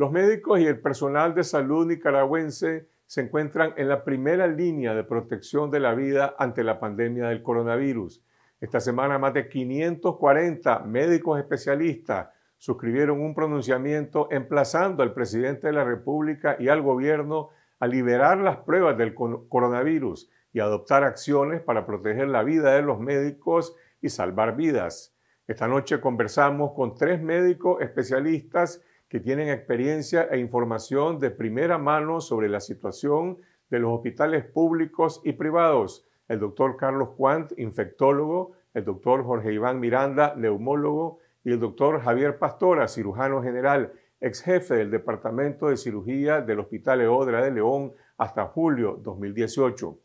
Los médicos y el personal de salud nicaragüense se encuentran en la primera línea de protección de la vida ante la pandemia del coronavirus. Esta semana más de 540 médicos especialistas suscribieron un pronunciamiento emplazando al presidente de la República y al gobierno a liberar las pruebas del coronavirus y adoptar acciones para proteger la vida de los médicos y salvar vidas. Esta noche conversamos con tres médicos especialistas que tienen experiencia e información de primera mano sobre la situación de los hospitales públicos y privados. El doctor Carlos Quant, infectólogo, el doctor Jorge Iván Miranda, neumólogo, y el doctor Javier Pastora, cirujano general, ex jefe del Departamento de Cirugía del Hospital Eodra de León hasta julio 2018.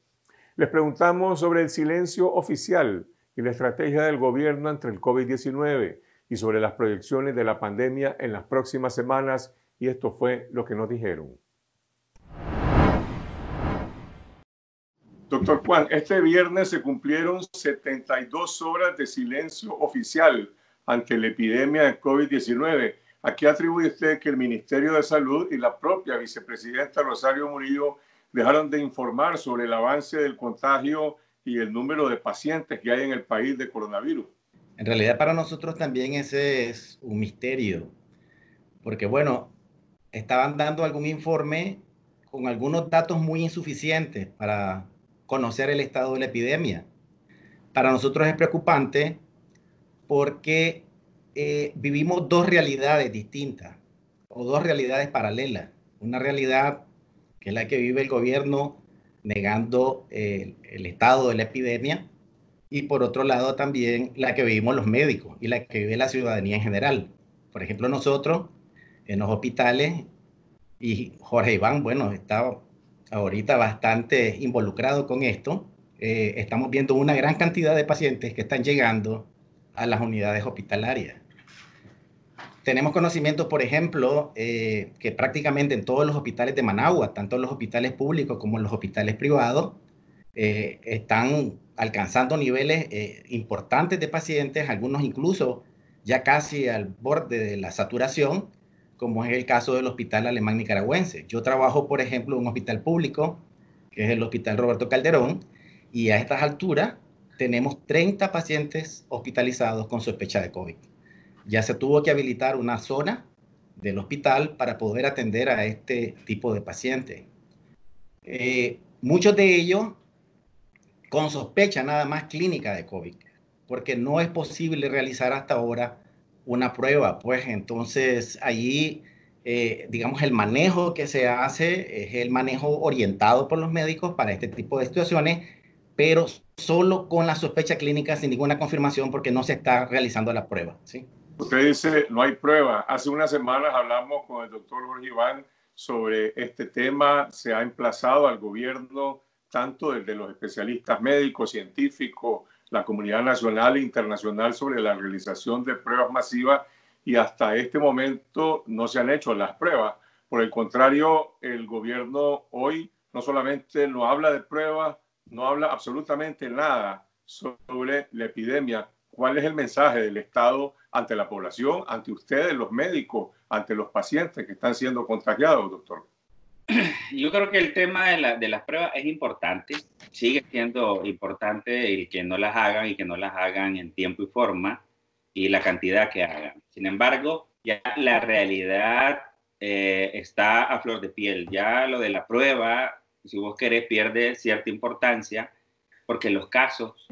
Les preguntamos sobre el silencio oficial y la estrategia del gobierno entre el COVID-19 y sobre las proyecciones de la pandemia en las próximas semanas y esto fue lo que nos dijeron. Doctor Juan, este viernes se cumplieron 72 horas de silencio oficial ante la epidemia de COVID-19. ¿A qué atribuye usted que el Ministerio de Salud y la propia vicepresidenta Rosario Murillo dejaron de informar sobre el avance del contagio y el número de pacientes que hay en el país de coronavirus? En realidad para nosotros también ese es un misterio, porque bueno, estaban dando algún informe con algunos datos muy insuficientes para conocer el estado de la epidemia. Para nosotros es preocupante porque eh, vivimos dos realidades distintas o dos realidades paralelas. Una realidad que es la que vive el gobierno negando el estado de la epidemia y por otro lado también la que vivimos los médicos y la que vive la ciudadanía en general. Por ejemplo, nosotros en los hospitales, y Jorge Iván, bueno, está ahorita bastante involucrado con esto, eh, estamos viendo una gran cantidad de pacientes que están llegando a las unidades hospitalarias. Tenemos conocimiento, por ejemplo, eh, que prácticamente en todos los hospitales de Managua, tanto los hospitales públicos como los hospitales privados, eh, están alcanzando niveles eh, importantes de pacientes, algunos incluso ya casi al borde de la saturación, como es el caso del Hospital Alemán Nicaragüense. Yo trabajo, por ejemplo, en un hospital público, que es el Hospital Roberto Calderón, y a estas alturas tenemos 30 pacientes hospitalizados con sospecha de COVID. Ya se tuvo que habilitar una zona del hospital para poder atender a este tipo de pacientes. Eh, muchos de ellos con sospecha nada más clínica de COVID, porque no es posible realizar hasta ahora una prueba, pues entonces allí, eh, digamos, el manejo que se hace es el manejo orientado por los médicos para este tipo de situaciones, pero solo con la sospecha clínica sin ninguna confirmación porque no se está realizando la prueba. ¿sí? Usted dice, no hay prueba. Hace unas semanas hablamos con el doctor Jorge Iván sobre este tema, se ha emplazado al gobierno tanto desde los especialistas médicos, científicos, la comunidad nacional e internacional sobre la realización de pruebas masivas y hasta este momento no se han hecho las pruebas. Por el contrario, el gobierno hoy no solamente no habla de pruebas, no habla absolutamente nada sobre la epidemia. ¿Cuál es el mensaje del Estado ante la población, ante ustedes, los médicos, ante los pacientes que están siendo contagiados, doctor? yo creo que el tema de, de, las pruebas es importante, sigue siendo importante el que no las hagan y que no las hagan en tiempo y forma y la cantidad que hagan. Sin embargo, ya la realidad eh, está a flor de piel. Ya lo de la prueba, si vos querés, pierde cierta importancia porque los casos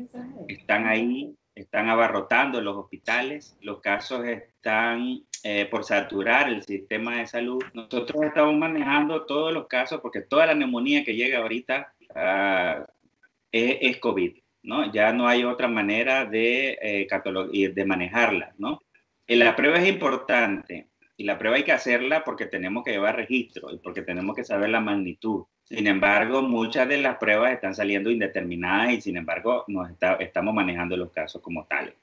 están ahí, están abarrotando los hospitales, los casos están eh, por saturar el sistema de salud. Nosotros estamos manejando todos los casos porque toda la neumonía que llega ahorita uh, es, COVID, ¿no? Ya no hay otra manera de, eh, de manejarla, ¿no? La prueba es importante y la prueba hay que hacerla porque tenemos que llevar registro y porque tenemos que saber la magnitud. Sin embargo, muchas de las pruebas están saliendo indeterminadas y sin embargo nos está, estamos manejando los casos como tales.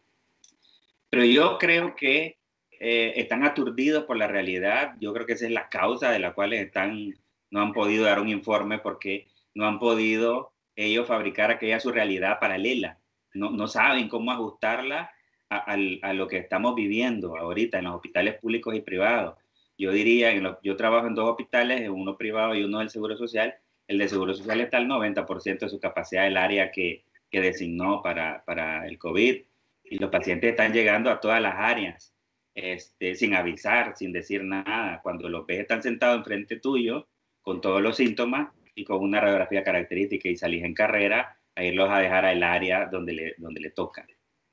Pero yo creo que eh, están aturdidos por la realidad. Yo creo que esa es la causa de la cual están, no han podido dar un informe porque no han podido ellos fabricar aquella su realidad paralela. No, no saben cómo ajustarla a, a, lo que estamos viviendo ahorita en los hospitales públicos y privados. Yo diría, yo trabajo en dos hospitales, uno privado y uno del Seguro Social. El de Seguro Social está al 90% de su capacidad del área que, que designó para, para, el COVID. Y los pacientes están llegando a todas las áreas este, sin avisar, sin decir nada. Cuando los ves están sentados enfrente tuyo con todos los síntomas y con una radiografía característica y salís en carrera a irlos a dejar al área donde le, donde le toca.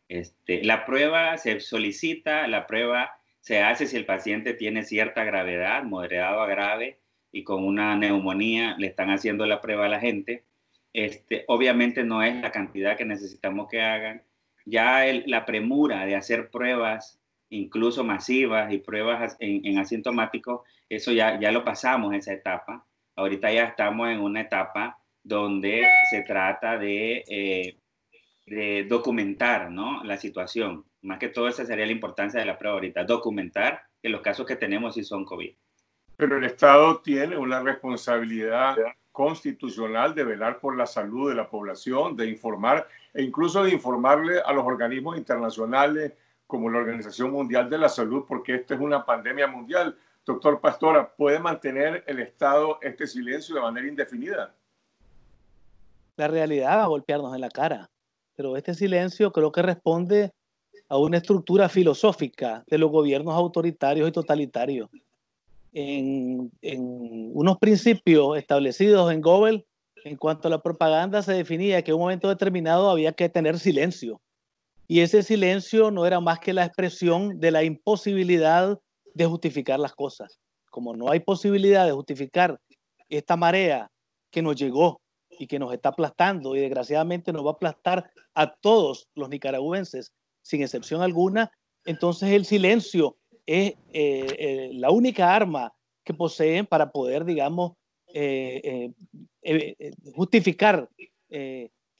Este, la prueba se solicita, la prueba se hace si el paciente tiene cierta gravedad, moderado a grave, y con una neumonía le están haciendo la prueba a la gente. Este, obviamente no es la cantidad que necesitamos que hagan. Ya la premura de hacer pruebas, incluso masivas y pruebas en, asintomáticos, eso ya, ya lo pasamos esa etapa. Ahorita ya estamos en una etapa donde se trata de, eh, de documentar ¿no? la situación. Más que todo esa sería la importancia de la prueba ahorita, documentar que los casos que tenemos sí son COVID. Pero el Estado tiene una responsabilidad constitucional de velar por la salud de la población, de informar e incluso de informarle a los organismos internacionales como la Organización Mundial de la Salud, porque esta es una pandemia mundial. Doctor Pastora, ¿puede mantener el Estado este silencio de manera indefinida? La realidad va a golpearnos en la cara, pero este silencio creo que responde a una estructura filosófica de los gobiernos autoritarios y totalitarios. En, unos principios establecidos en Goebbels, en cuanto a la propaganda, se definía que en un momento determinado había que tener silencio. Y ese silencio no era más que la expresión de la imposibilidad de justificar las cosas. Como no hay posibilidad de justificar esta marea que nos llegó y que nos está aplastando y desgraciadamente nos va a aplastar a todos los nicaragüenses sin excepción alguna, entonces el silencio es eh, eh, la única arma que poseen para poder, digamos, eh, justificar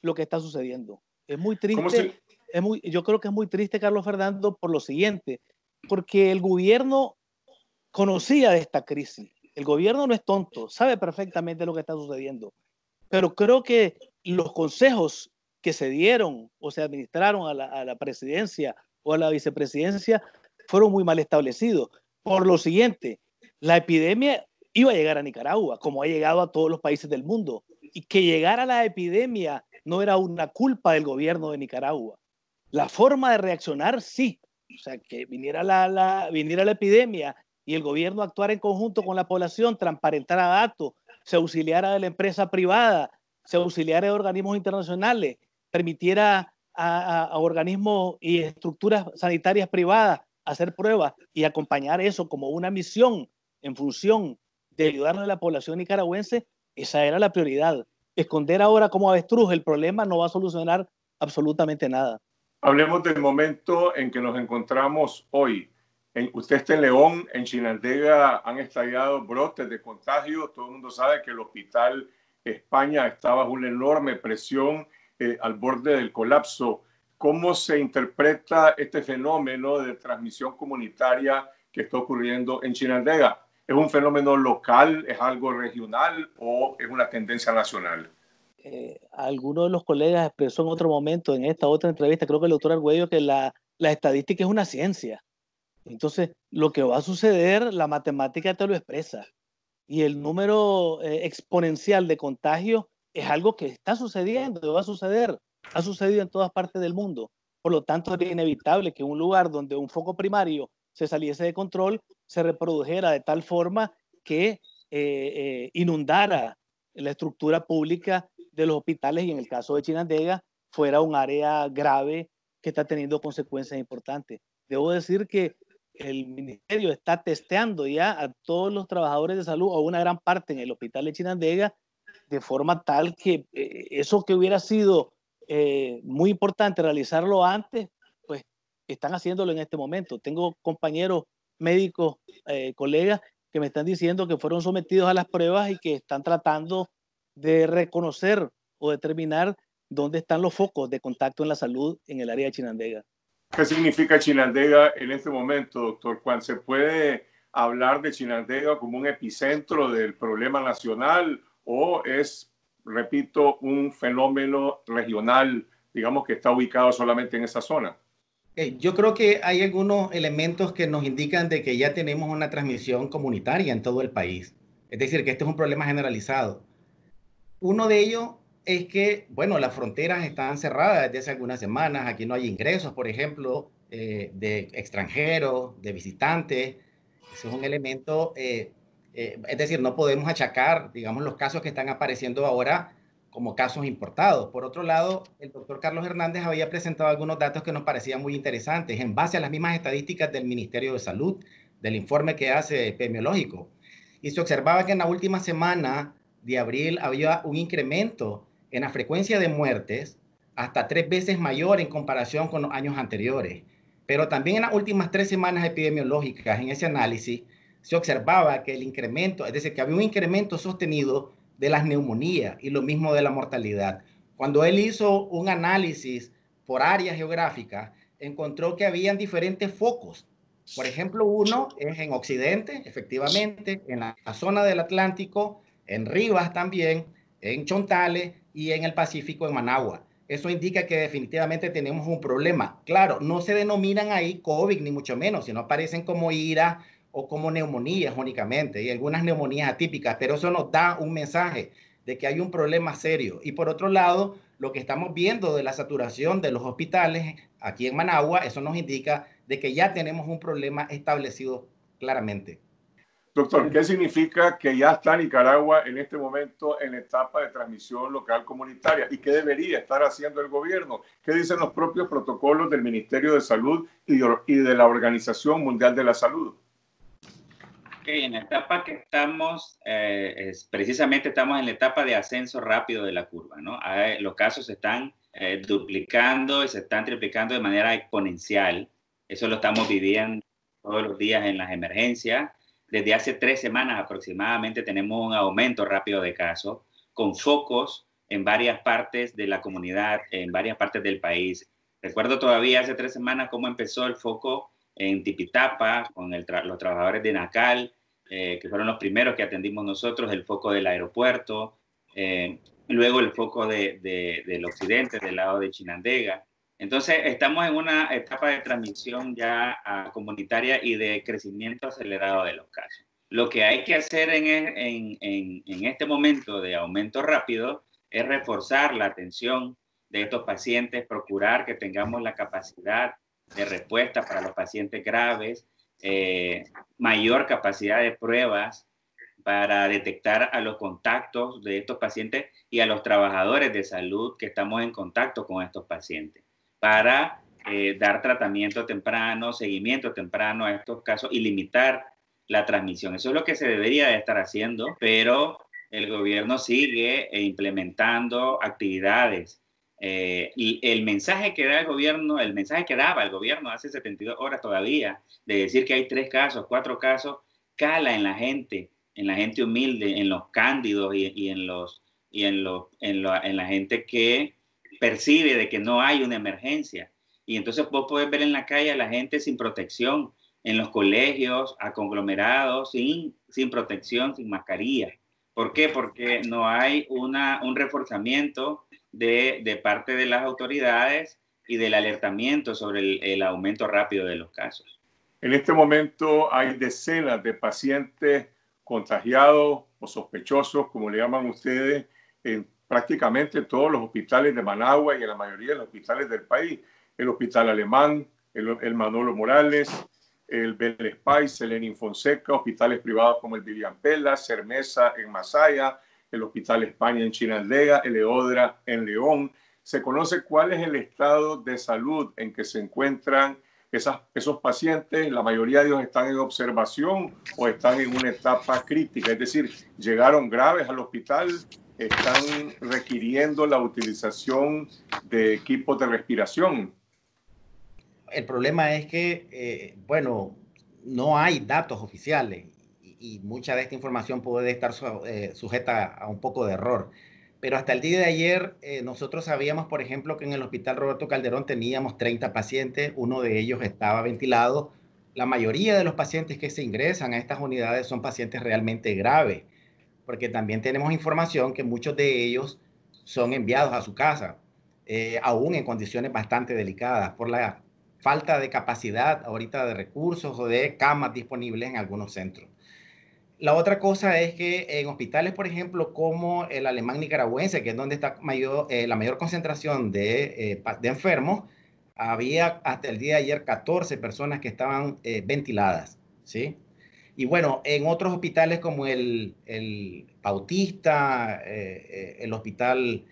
lo que está sucediendo. Es muy triste, es muy, yo creo que es muy triste, Carlos Fernando, por lo siguiente, porque el gobierno conocía de esta crisis. El gobierno no es tonto, sabe perfectamente lo que está sucediendo, pero creo que los consejos que se dieron o se administraron a la, presidencia o a la vicepresidencia fueron muy mal establecidos. Por lo siguiente, la epidemia iba a llegar a Nicaragua, como ha llegado a todos los países del mundo, y que llegara la epidemia no era una culpa del gobierno de Nicaragua. La forma de reaccionar, sí. O sea, que viniera la, la, viniera la epidemia y el gobierno actuara en conjunto con la población, transparentara datos, se auxiliara de la empresa privada, se auxiliara de organismos internacionales, permitiera a, organismos y estructuras sanitarias privadas hacer pruebas y acompañar eso como una misión en función de ayudarle a la población nicaragüense, esa era la prioridad. Esconder ahora como avestruz el problema no va a solucionar absolutamente nada. Hablemos del momento en que nos encontramos hoy. En, usted está en León, en Chinandega han estallado brotes de contagio. Todo el mundo sabe que el hospital España está bajo una enorme presión eh, al borde del colapso. ¿Cómo se interpreta este fenómeno de transmisión comunitaria que está ocurriendo en Chinandega? ¿Es un fenómeno local, es algo regional o es una tendencia nacional? Eh, alguno de los colegas expresó en otro momento, en esta otra entrevista, creo que el doctor Argüello, que la, la estadística es una ciencia. Entonces, lo que va a suceder, la matemática te lo expresa. Y el número eh, exponencial de contagios es algo que está sucediendo, va a suceder, ha sucedido en todas partes del mundo. Por lo tanto, es inevitable que un lugar donde un foco primario se saliese de control se reprodujera de tal forma que eh, eh, inundara la estructura pública de los hospitales y en el caso de Chinandega fuera un área grave que está teniendo consecuencias importantes. Debo decir que el ministerio está testeando ya a todos los trabajadores de salud o una gran parte en el hospital de Chinandega de forma tal que eh, eso que hubiera sido eh, muy importante realizarlo antes, pues están haciéndolo en este momento. Tengo compañeros médicos, eh, colegas, que me están diciendo que fueron sometidos a las pruebas y que están tratando de reconocer o determinar dónde están los focos de contacto en la salud en el área de Chinandega. ¿Qué significa Chinandega en este momento, doctor Juan? ¿Se puede hablar de Chinandega como un epicentro del problema nacional o es, repito, un fenómeno regional, digamos que está ubicado solamente en esa zona? Yo creo que hay algunos elementos que nos indican de que ya tenemos una transmisión comunitaria en todo el país. Es decir, que este es un problema generalizado. Uno de ellos es que, bueno, las fronteras están cerradas desde hace algunas semanas. Aquí no hay ingresos, por ejemplo, eh, de extranjeros, de visitantes. Eso es un elemento, eh, eh, es decir, no podemos achacar, digamos, los casos que están apareciendo ahora como casos importados. Por otro lado, el doctor Carlos Hernández había presentado algunos datos que nos parecían muy interesantes en base a las mismas estadísticas del Ministerio de Salud, del informe que hace epidemiológico. Y se observaba que en la última semana de abril había un incremento en la frecuencia de muertes hasta tres veces mayor en comparación con los años anteriores. Pero también en las últimas tres semanas epidemiológicas, en ese análisis, se observaba que el incremento, es decir, que había un incremento sostenido de las neumonías y lo mismo de la mortalidad. Cuando él hizo un análisis por área geográfica, encontró que habían diferentes focos. Por ejemplo, uno es en Occidente, efectivamente, en la zona del Atlántico, en Rivas también, en Chontales y en el Pacífico, en Managua. Eso indica que definitivamente tenemos un problema. Claro, no se denominan ahí COVID ni mucho menos, sino aparecen como IRA o como neumonías únicamente y algunas neumonías atípicas, pero eso nos da un mensaje de que hay un problema serio. Y por otro lado, lo que estamos viendo de la saturación de los hospitales aquí en Managua, eso nos indica de que ya tenemos un problema establecido claramente. Doctor, ¿qué significa que ya está Nicaragua en este momento en etapa de transmisión local comunitaria? ¿Y qué debería estar haciendo el gobierno? ¿Qué dicen los propios protocolos del Ministerio de Salud y de la Organización Mundial de la Salud? En la etapa que estamos, eh, es, precisamente estamos en la etapa de ascenso rápido de la curva, ¿no? los casos se están eh, duplicando y se están triplicando de manera exponencial. Eso lo estamos viviendo todos los días en las emergencias desde hace tres semanas aproximadamente tenemos un aumento rápido de casos con focos en varias partes de la comunidad, en varias partes del país. Recuerdo todavía hace tres semanas cómo empezó el foco en Tipitapa con los trabajadores de Nacal, eh, que fueron los primeros que atendimos nosotros, el foco del aeropuerto, eh, luego el foco del occidente, del lado de Chinandega. Entonces, estamos en una etapa de transmisión ya ah, comunitaria y de crecimiento acelerado de los casos. Lo que hay que hacer en, en, este momento de aumento rápido es reforzar la atención de estos pacientes, procurar que tengamos la capacidad de respuesta para los pacientes graves, eh, mayor capacidad de pruebas para detectar a los contactos de estos pacientes y a los trabajadores de salud que estamos en contacto con estos pacientes para eh, dar tratamiento temprano, seguimiento temprano a estos casos y limitar la transmisión. Eso es lo que se debería de estar haciendo, pero el gobierno sigue implementando actividades. Eh, y el mensaje que da el gobierno, el mensaje que daba el gobierno hace 72 horas todavía, de decir que hay tres casos, cuatro casos, cala en la gente, en la gente humilde, en los cándidos y, en los y en, los, en la gente que percibe de que no hay una emergencia. Y entonces vos podés ver en la calle a la gente sin protección, en los colegios, a conglomerados, sin, sin protección, sin mascarilla. ¿Por qué? Porque no hay una, un reforzamiento de, parte de las autoridades y del alertamiento sobre el, el, aumento rápido de los casos. En este momento hay decenas de pacientes contagiados o sospechosos, como le llaman ustedes, en prácticamente todos los hospitales de Managua y en la mayoría de los hospitales del país. El Hospital Alemán, el, Manolo Morales, el Vélez Pais, el Lenin Fonseca, hospitales privados como el Vivian Pela, Cermesa en Masaya, el Hospital España en Chinandega, el Eodra en León. Se conoce cuál es el estado de salud en que se encuentran esos pacientes. La mayoría de ellos están en observación o están en una etapa crítica, es decir, llegaron graves al hospital están requiriendo la utilización de equipos de respiración. El problema es que, eh, bueno, no hay datos oficiales y, mucha de esta información puede estar eh, sujeta a un poco de error. Pero hasta el día de ayer eh, nosotros sabíamos, por ejemplo, que en el Hospital Roberto Calderón teníamos 30 pacientes, uno de ellos estaba ventilado. La mayoría de los pacientes que se ingresan a estas unidades son pacientes realmente graves porque también tenemos información que muchos de ellos son enviados a su casa, eh, aún en condiciones bastante delicadas por la falta de capacidad ahorita de recursos o de camas disponibles en algunos centros. La otra cosa es que en hospitales, por ejemplo, como el alemán nicaragüense, que es donde está mayor, eh, la mayor concentración de, eh, de, enfermos, había hasta el día de ayer 14 personas que estaban eh, ventiladas, ¿sí? Y bueno, en otros hospitales como el, el Bautista, el Hospital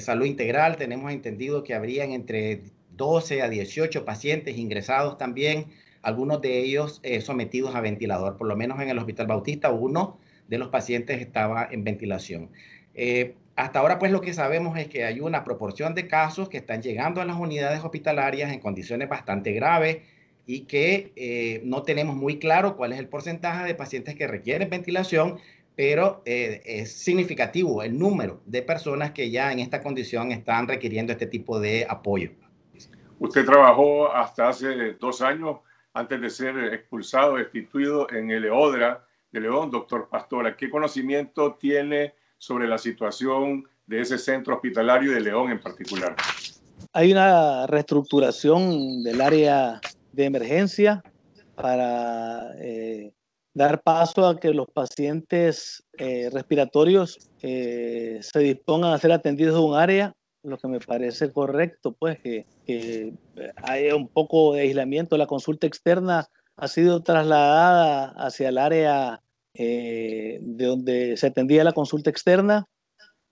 Salud Integral, tenemos entendido que habrían entre 12 a 18 pacientes ingresados también algunos de ellos eh, sometidos a ventilador. Por lo menos en el Hospital Bautista, uno de los pacientes estaba en ventilación. Eh, hasta ahora, pues lo que sabemos es que hay una proporción de casos que están llegando a las unidades hospitalarias en condiciones bastante graves y que eh, no tenemos muy claro cuál es el porcentaje de pacientes que requieren ventilación, pero es significativo el número de personas que ya en esta condición están requiriendo este tipo de apoyo. Usted trabajó hasta hace dos años antes de ser expulsado, destituido en el EODRA de León, doctor Pastora. ¿Qué conocimiento tiene sobre la situación de ese centro hospitalario de León en particular? Hay una reestructuración del área de emergencia para eh, dar paso a que los pacientes eh, respiratorios eh, se dispongan a ser atendidos en un área lo que me parece correcto, pues que, que haya un poco de aislamiento. La consulta externa ha sido trasladada hacia el área eh, de donde se atendía la consulta externa,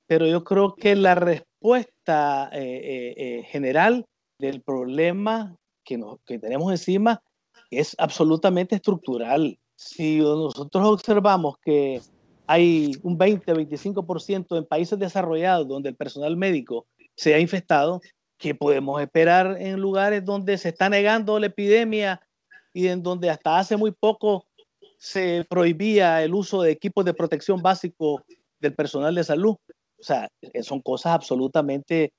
pero yo creo que la respuesta eh, eh, general del problema que, nos, que tenemos encima es absolutamente estructural. Si nosotros observamos que hay un 20-25% en países desarrollados donde el personal médico se ha infectado, que podemos esperar en lugares donde se está negando la epidemia y en donde hasta hace muy poco se prohibía el uso de equipos de protección básico del personal de salud. O sea, eh, son cosas absolutamente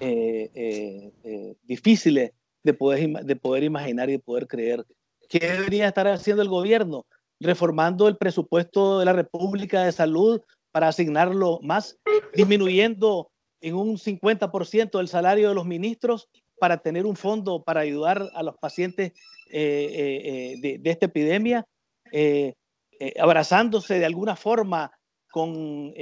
eh, eh, difíciles de poder, de poder imaginar y de poder creer. ¿Qué debería estar haciendo el gobierno? Reformando el presupuesto de la República de Salud para asignarlo más, disminuyendo en un 50% del salario de los ministros para tener un fondo para ayudar a los pacientes eh, eh, eh, de, esta epidemia, abrazándose de alguna forma con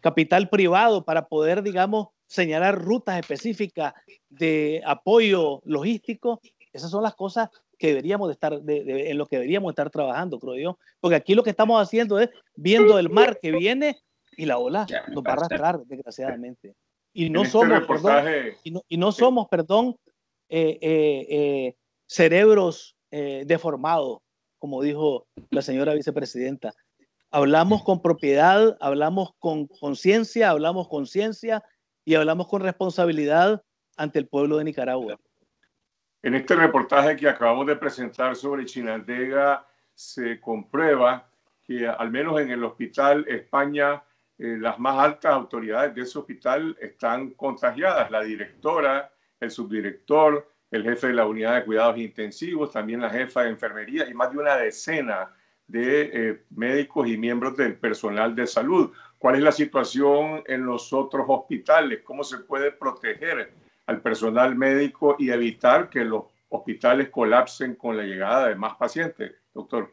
capital privado para poder, digamos, señalar rutas específicas de apoyo logístico. Esas son las cosas que deberíamos de estar, en lo que deberíamos estar trabajando, creo yo. Porque aquí lo que estamos haciendo es viendo el mar que viene y la ola nos va a arrastrar, desgraciadamente. Y no, este somos, perdón, y, no, somos, perdón, eh, eh, eh, cerebros deformados, como dijo la señora vicepresidenta. Hablamos con propiedad, hablamos con conciencia, hablamos con ciencia y hablamos con responsabilidad ante el pueblo de Nicaragua. En este reportaje que acabamos de presentar sobre Chinandega se comprueba que al menos en el hospital España eh, las más altas autoridades de ese hospital están contagiadas, la directora, el subdirector, el jefe de la unidad de cuidados intensivos, también la jefa de enfermería y más de una decena de eh, médicos y miembros del personal de salud. ¿Cuál es la situación en los otros hospitales? ¿Cómo se puede proteger al personal médico y evitar que los hospitales colapsen con la llegada de más pacientes, doctor?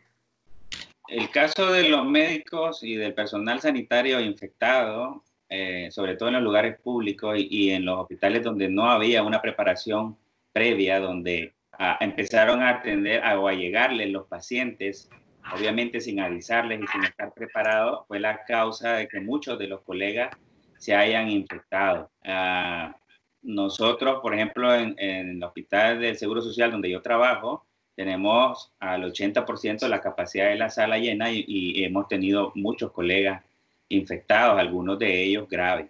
El caso de los médicos y del personal sanitario infectado, eh, sobre todo en los lugares públicos y, en los hospitales donde no había una preparación previa, donde ah, empezaron a atender o a llegarles los pacientes, obviamente sin avisarles y sin estar preparados, fue la causa de que muchos de los colegas se hayan infectado. Ah, nosotros, por ejemplo, en el Hospital del Seguro Social donde yo trabajo, tenemos al 80% de la capacidad de la sala llena y, hemos tenido muchos colegas infectados, algunos de ellos graves.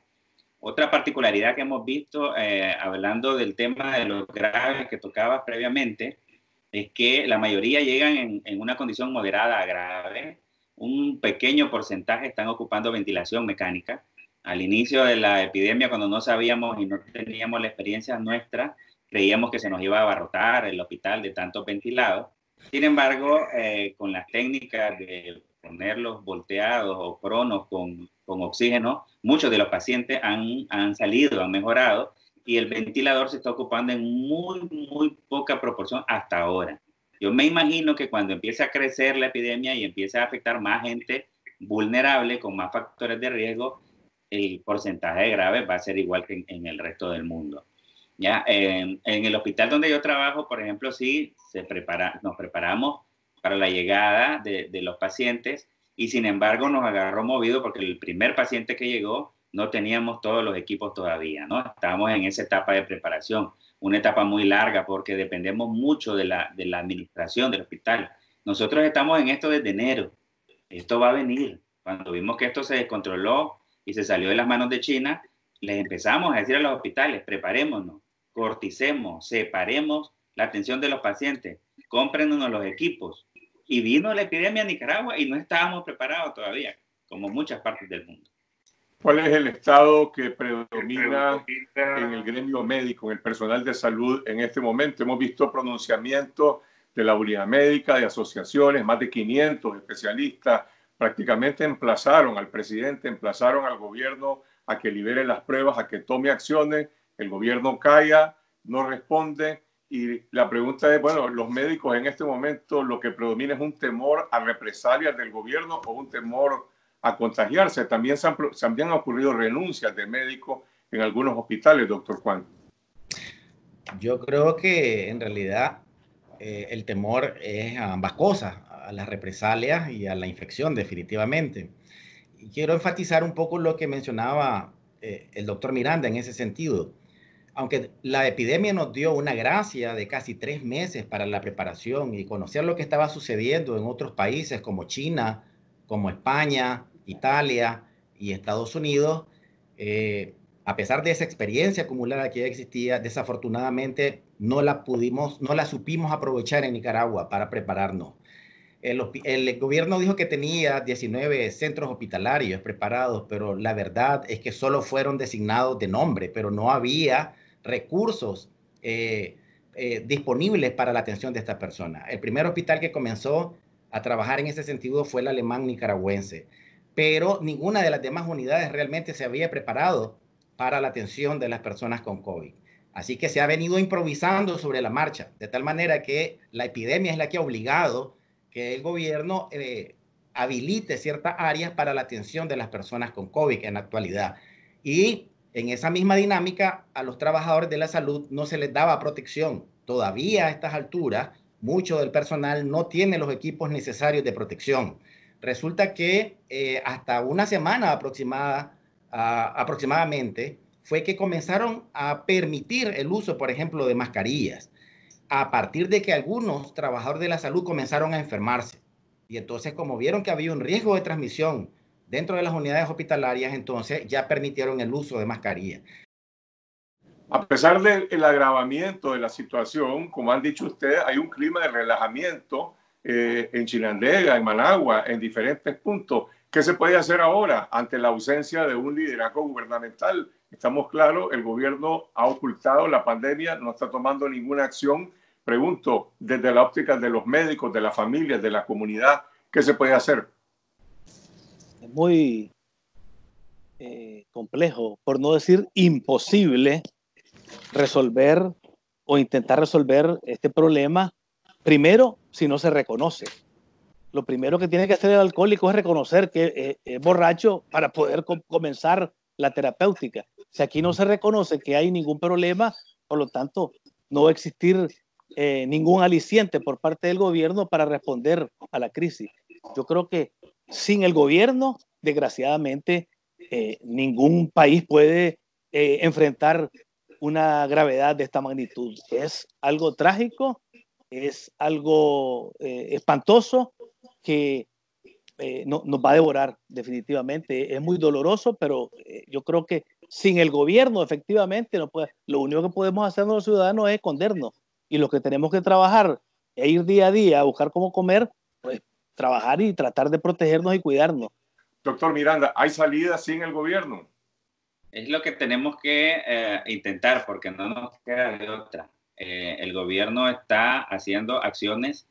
Otra particularidad que hemos visto, eh, hablando del tema de los graves que tocaba previamente, es que la mayoría llegan en, en, una condición moderada a grave. Un pequeño porcentaje están ocupando ventilación mecánica. Al inicio de la epidemia, cuando no sabíamos y no teníamos la experiencia nuestra, creíamos que se nos iba a abarrotar el hospital de tantos ventilados. Sin embargo, eh, con las técnicas de ponerlos volteados o cronos con, con, oxígeno, muchos de los pacientes han, han salido, han mejorado y el ventilador se está ocupando en muy, muy poca proporción hasta ahora. Yo me imagino que cuando empiece a crecer la epidemia y empiece a afectar más gente vulnerable con más factores de riesgo, el porcentaje de graves va a ser igual que en, el resto del mundo. Ya, en, el hospital donde yo trabajo, por ejemplo, sí, se prepara, nos preparamos para la llegada de, de los pacientes y sin embargo nos agarró movido porque el primer paciente que llegó no teníamos todos los equipos todavía, ¿no? Estábamos en esa etapa de preparación, una etapa muy larga porque dependemos mucho de la, de la administración del hospital. Nosotros estamos en esto desde enero, esto va a venir. Cuando vimos que esto se descontroló y se salió de las manos de China, les empezamos a decir a los hospitales, preparémonos, corticemos, separemos la atención de los pacientes, cómprenos los equipos. Y vino la epidemia a Nicaragua y no estábamos preparados todavía, como muchas partes del mundo. ¿Cuál es el estado que predomina en el gremio médico, en el personal de salud en este momento? Hemos visto pronunciamientos de la unidad médica, de asociaciones, más de 500 especialistas prácticamente emplazaron al presidente, emplazaron al gobierno a que libere las pruebas, a que tome acciones. El gobierno calla, no responde. Y la pregunta es, bueno, los médicos en este momento lo que predomina es un temor a represalias del gobierno o un temor a contagiarse. También se han, ocurrido renuncias de médicos en algunos hospitales, doctor Juan. Yo creo que en realidad eh, el temor es a ambas cosas, a las represalias y a la infección definitivamente. Y quiero enfatizar un poco lo que mencionaba eh, el doctor Miranda en ese sentido. Aunque la epidemia nos dio una gracia de casi tres meses para la preparación y conocer lo que estaba sucediendo en otros países como China, como España, Italia y Estados Unidos, eh, a pesar de esa experiencia acumulada que ya existía, desafortunadamente no la pudimos, no la supimos aprovechar en Nicaragua para prepararnos. El, el, gobierno dijo que tenía 19 centros hospitalarios preparados, pero la verdad es que solo fueron designados de nombre, pero no había recursos eh, eh, disponibles para la atención de estas personas. El primer hospital que comenzó a trabajar en ese sentido fue el alemán nicaragüense pero ninguna de las demás unidades realmente se había preparado para la atención de las personas con COVID. Así que se ha venido improvisando sobre la marcha, de tal manera que la epidemia es la que ha obligado que el gobierno eh, habilite ciertas áreas para la atención de las personas con COVID en la actualidad. Y en esa misma dinámica, a los trabajadores de la salud no se les daba protección. Todavía a estas alturas, mucho del personal no tiene los equipos necesarios de protección. Resulta que eh, hasta una semana aproximada, aproximadamente fue que comenzaron a permitir el uso, por ejemplo, de mascarillas, a partir de que algunos trabajadores de la salud comenzaron a enfermarse. Y entonces, como vieron que había un riesgo de transmisión dentro de las unidades hospitalarias, entonces ya permitieron el uso de mascarillas. A pesar del agravamiento de la situación, como han dicho ustedes, hay un clima de relajamiento eh, en Chinandega, en Managua, en diferentes puntos. ¿Qué se puede hacer ahora ante la ausencia de un liderazgo gubernamental? Estamos claros, el gobierno ha ocultado la pandemia, no está tomando ninguna acción. Pregunto, desde la óptica de los médicos, de las familias, de la comunidad, ¿qué se puede hacer? Muy eh, complejo, por no decir imposible, resolver o intentar resolver este problema Primero, si no se reconoce. Lo primero que tiene que hacer el alcohólico es reconocer que es borracho para poder comenzar la terapéutica. Si aquí no se reconoce que hay ningún problema, por lo tanto, no va a existir eh, ningún aliciente por parte del gobierno para responder a la crisis. Yo creo que sin el gobierno, desgraciadamente, eh, ningún país puede eh, enfrentar una gravedad de esta magnitud. Es algo trágico es algo eh, espantoso que no, nos va a devorar definitivamente. Es muy doloroso, pero yo creo que sin el gobierno, efectivamente, no puede, lo único que podemos hacer los ciudadanos es escondernos. Y lo que tenemos que trabajar e ir día a día a buscar cómo comer, pues trabajar y tratar de protegernos y cuidarnos. Doctor Miranda, ¿hay salida sin el gobierno? Es lo que tenemos que intentar porque no nos queda de otra. Eh, el gobierno está haciendo acciones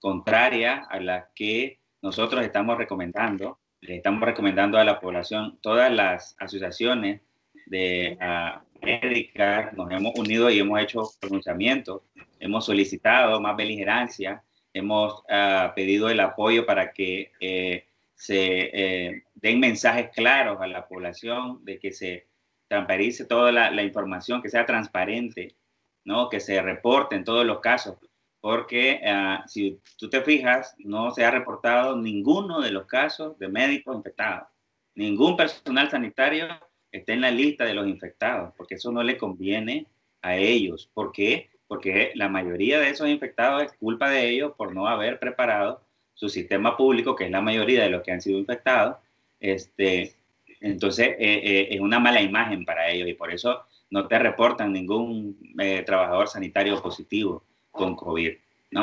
contrarias a las que nosotros estamos recomendando. Le estamos recomendando a la población, todas las asociaciones de ah, médicas nos hemos unido y hemos hecho pronunciamientos, hemos solicitado más beligerancia, hemos uh, pedido el apoyo para que eh, se eh, den mensajes claros a la población de que se transparece toda la, la, información, que sea transparente, ¿no? que se reporte en todos los casos, porque uh, si tú te fijas, no se ha reportado ninguno de los casos de médicos infectados, ningún personal sanitario está en la lista de los infectados, porque eso no le conviene a ellos. ¿Por qué? Porque la mayoría de esos infectados es culpa de ellos por no haber preparado su sistema público, que es la mayoría de los que han sido infectados. Este, entonces, eh, eh, es una mala imagen para ellos y por eso no te reportan ningún eh, trabajador sanitario positivo con COVID.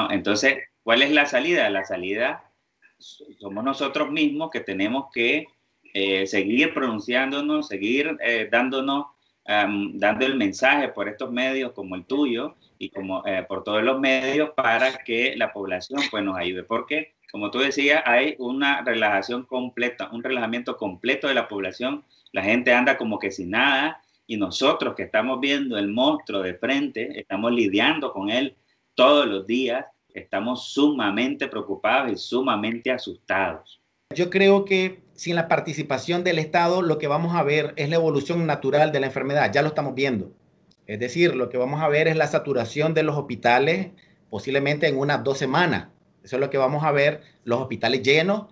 Entonces, ¿cuál es la salida? La salida somos nosotros mismos que tenemos que eh, seguir pronunciándonos, seguir eh, dándonos, dando el mensaje por estos medios como el tuyo y como eh, por todos los medios para que la población pues nos ayude. Porque, como tú decías, hay una relajación completa, un relajamiento completo de la población. La gente anda como que sin nada y nosotros que estamos viendo el monstruo de frente, estamos lidiando con él todos los días, estamos sumamente preocupados y sumamente asustados. Yo creo que sin la participación del Estado, lo que vamos a ver es la evolución natural de la enfermedad. Ya lo estamos viendo. Es decir, lo que vamos a ver es la saturación de los hospitales posiblemente en unas dos semanas. Eso es lo que vamos a ver. Los hospitales llenos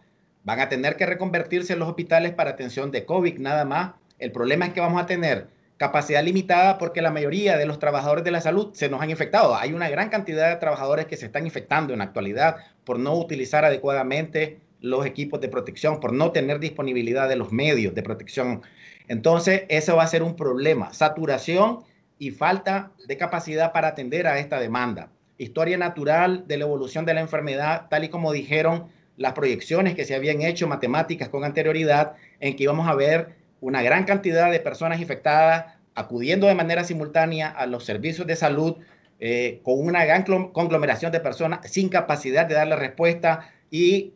van a tener que reconvertirse en los hospitales para atención de COVID, nada más. El problema es que vamos a tener capacidad limitada porque la mayoría de los trabajadores de la salud se nos han infectado. Hay una gran cantidad de trabajadores que se están infectando en la actualidad por no utilizar adecuadamente los equipos de protección, por no tener disponibilidad de los medios de protección. Entonces, eso va a ser un problema, saturación y falta de capacidad para atender a esta demanda. Historia natural de la evolución de la enfermedad, tal y como dijeron las proyecciones que se habían hecho matemáticas con anterioridad, en que íbamos a ver una gran cantidad de personas infectadas acudiendo de manera simultánea a los servicios de salud eh, con una gran conglomeración de personas sin capacidad de darle respuesta y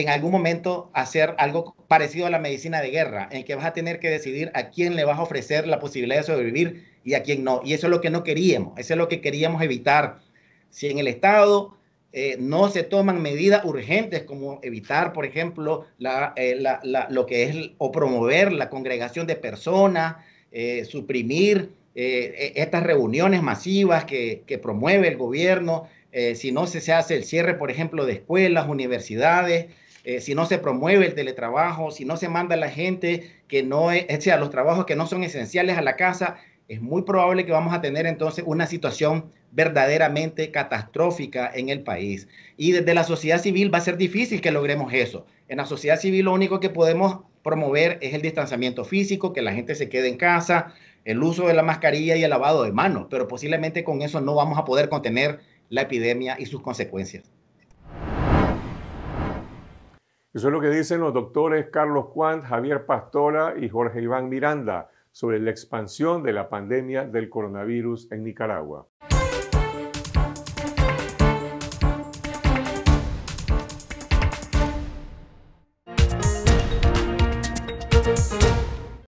en algún momento hacer algo parecido a la medicina de guerra, en que vas a tener que decidir a quién le vas a ofrecer la posibilidad de sobrevivir y a quién no. Y eso es lo que no queríamos, eso es lo que queríamos evitar. Si en el Estado eh, no se toman medidas urgentes como evitar, por ejemplo, eh, lo que es o promover la congregación de personas, eh, suprimir e, estas reuniones masivas que, que, promueve el gobierno, si no se hace el cierre, por ejemplo, de escuelas, universidades, eh, si no se promueve el teletrabajo, si no se manda a la gente que no es, o sea, los trabajos que no son esenciales a la casa, es muy probable que vamos a tener entonces una situación verdaderamente catastrófica en el país. Y desde la sociedad civil va a ser difícil que logremos eso. En la sociedad civil lo único que podemos promover es el distanciamiento físico, que la gente se quede en casa, el uso de la mascarilla y el lavado de manos, pero posiblemente con eso no vamos a poder contener la epidemia y sus consecuencias. Eso es lo que dicen los doctores Carlos Quant, Javier Pastora y Jorge Iván Miranda sobre la expansión de la pandemia del coronavirus en Nicaragua.